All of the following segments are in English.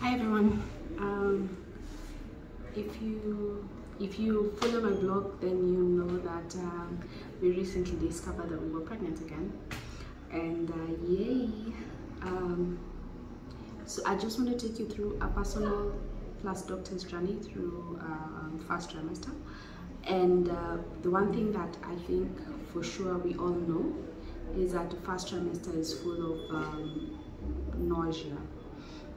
Hi everyone. Um, if you if you follow my blog, then you know that um, we recently discovered that we were pregnant again, and uh, yay! Um, so I just want to take you through a personal plus doctor's journey through um, first trimester, and uh, the one thing that I think for sure we all know is that the first trimester is full of um, nausea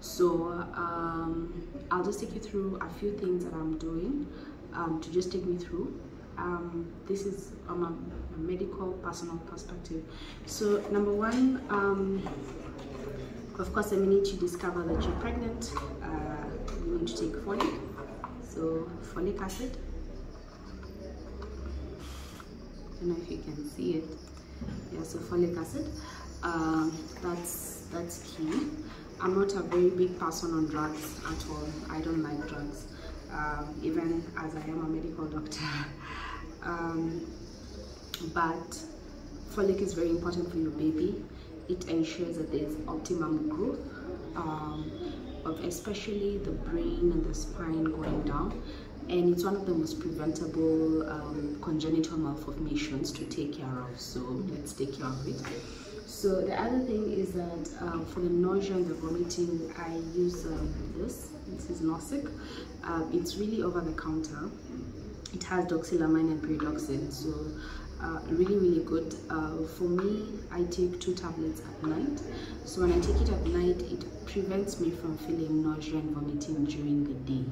so um, I'll just take you through a few things that I'm doing um, to just take me through. Um, this is a, a, medical personal perspective. So number one, um, of course, the minute you discover that you're pregnant, uh, you need to take folic. So folic acid. I don't know if you can see it. Yeah, so folic acid. Um, that's that's key. I'm not a very big person on drugs at all. I don't like drugs, um, even as I am a medical doctor. um, but folic is very important for your baby. It ensures that there's optimum growth um, of especially the brain and the spine going down. And it's one of the most preventable um, congenital malformations to take care of. So let's take care of it. So the other thing is that um, for the nausea and the vomiting, I use um, this. This is Nosic. Uh, it's really over the counter. It has doxylamine and pyridoxine, so uh, really, really good. Uh, for me, I take two tablets at night. So when I take it at night, it prevents me from feeling nausea and vomiting during the day.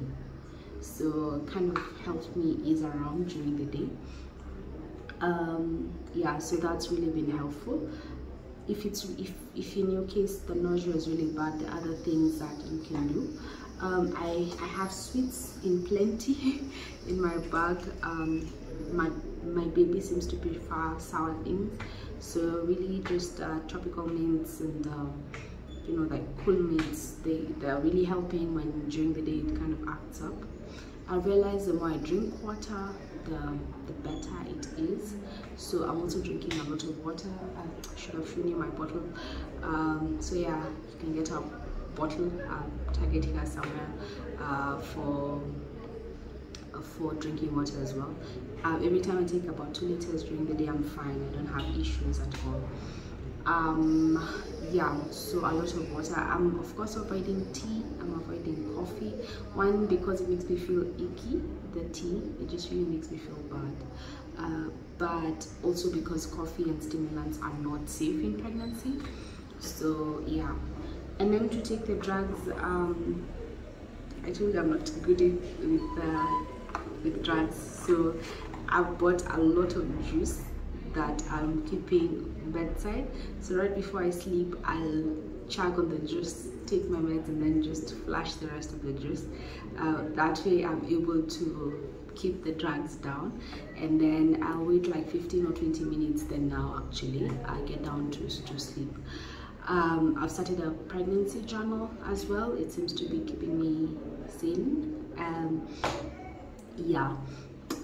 So kind of helps me ease around during the day. Um, yeah, so that's really been helpful if it's if if in your case the nausea is really bad the other things that you can do. Um, I, I have sweets in plenty in my bag. Um, my my baby seems to prefer sour things so really just uh, tropical mints and uh, you know like cool mints they they're really helping when during the day it kind of acts up. I realize the more I drink water the, the better it is. So i'm also drinking a lot of water. I should have shown you my bottle. Um, so yeah you can get a bottle. Targeting her somewhere uh, for uh, for drinking water as well. Uh, every time i take about two liters during the day i'm fine. I don't have issues at all. Um yeah so a lot of water. I'm of course avoiding tea. I'm avoiding coffee. One because it makes me feel icky the tea it just really makes me feel bad. Uh, but also because coffee and stimulants are not safe in pregnancy. So yeah. And then to take the drugs um i told you i'm not good with uh, with drugs. So I've bought a lot of juice that i'm keeping bedside. So right before i sleep i'll chug on the juice take my meds and then just flash the rest of the juice. Uh, that way i'm able to keep the drugs down. And then i'll wait like 15 or 20 minutes then now actually i get down to, to sleep. Um, i've started a pregnancy journal as well. It seems to be keeping me sane. Um, yeah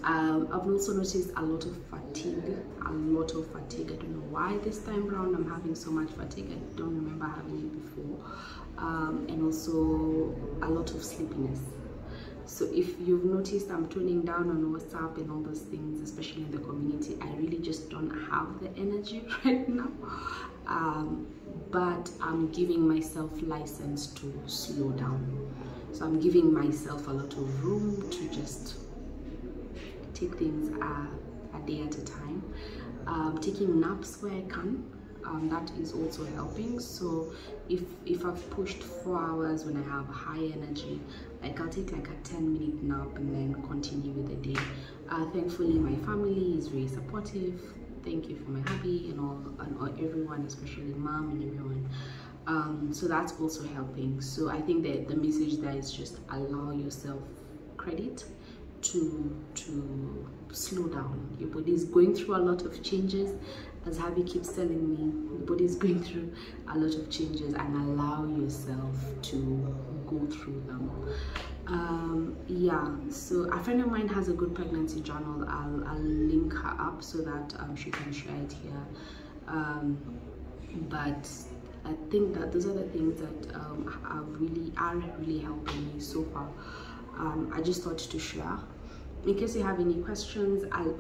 um, I've also noticed a lot of fatigue, a lot of fatigue. I don't know why this time around I'm having so much fatigue. I don't remember having it before. Um, and also a lot of sleepiness. So if you've noticed I'm toning down on WhatsApp and all those things, especially in the community, I really just don't have the energy right now. Um, but I'm giving myself license to slow down. So I'm giving myself a lot of room to just take things a, a day at a time. Um, taking naps where I can, um, that is also helping. So if, if I've pushed four hours when I have high energy, like I'll take like a 10 minute nap and then continue with the day. Uh, thankfully, my family is very supportive. Thank you for my hubby and all, and all, everyone, especially mom and everyone. Um, so that's also helping. So I think that the message there is just allow yourself credit to to slow down. Your body is going through a lot of changes. As Habi keeps telling me your body is going through a lot of changes and allow yourself to go through them. Um, yeah so a friend of mine has a good pregnancy journal. I'll, I'll link her up so that um, she can share it here. Um, but I think that those are the things that um, are really are really helping me so far. Um, I just thought to share. In case you have any questions, I'll